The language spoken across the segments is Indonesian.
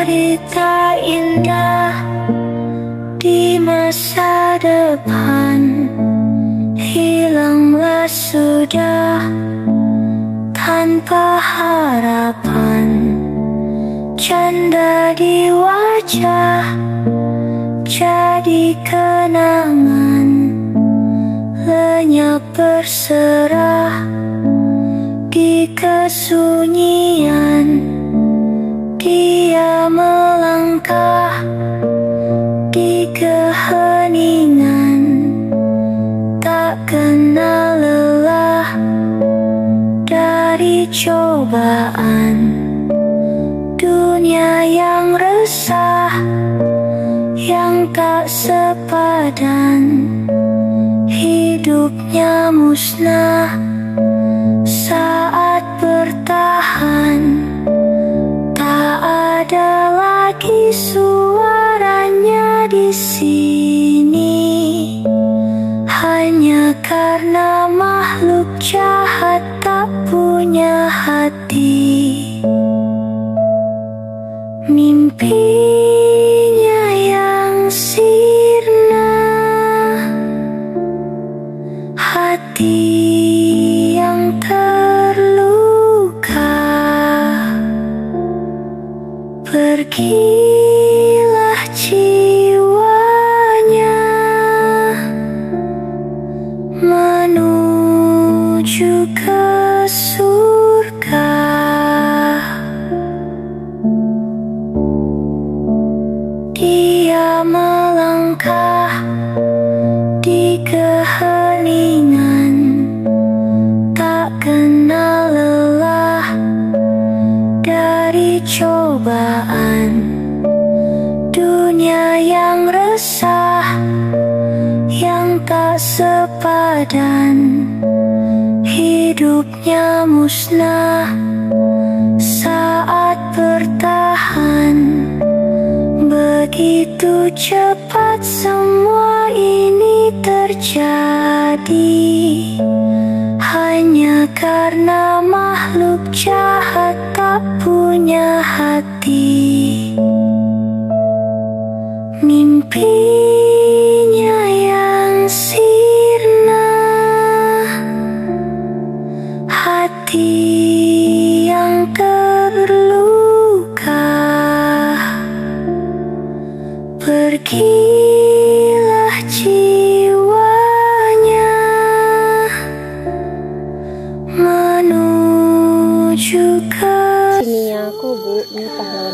ada di masa depan. Hilanglah sudah tanpa harapan. Canda di wajah jadi kenangan. Lenyap berserah di kesunyian dia melangkah di keheningan. Tak kenal lelah dari cobaan. Dunia yang resah Yang tak sepadan. Hidupnya musnah lagi suaranya di sini. Hanya karena makhluk jahat tak punya hati. Mimpinya yang sirna. Hati ke surga. Dia melangkah di keheningan. Tak kenal lelah dari cobaan. Dunia yang resah Yang tak sepadan Hidupnya musnah Saat bertahan. Begitu cepat semua ini terjadi. Hanya karena makhluk jahat tak punya hati. Mimpinya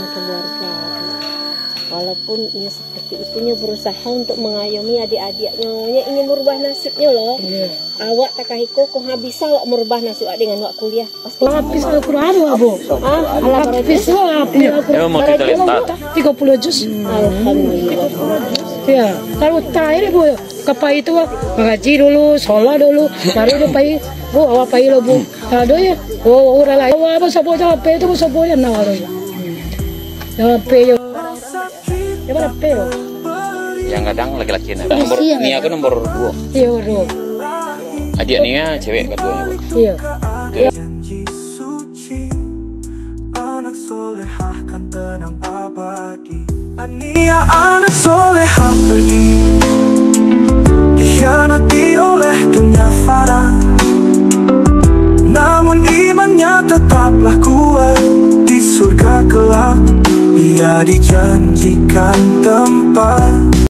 pahlawan keluarga bu. Walaupun ia seperti itunya berusaha untuk mengayomi adik-adiknya, ia ingin merubah nasibnya loh. Awak takahiko kok bisa awak merubah nasib awak dengan awak kuliah. Pasti. Lapis Al-Quran bu. Ah, Lapis itu lapis mau kita lihat 30 juz. Alhamdulillah. Ya, kalau terakhir bu, kapai itu ngaji dulu, sholat dulu, baru dia pai, bu awak pai lo bu. Ada ya, oh orang lain, awak apa sabo jape itu sabo yang nawar ya. Ya mana? Yang kadang laki-laki nah. Nomor ini aku nomor dua. Iya bro, Adik Nia cewek keduanya. Bu. iya. Anak solehah kan tenang abadi Ania anak solehah pergi Dikhianati oleh dunia fana Namun imannya tetaplah kuat Di surga kelak Ia dijanjikan tempat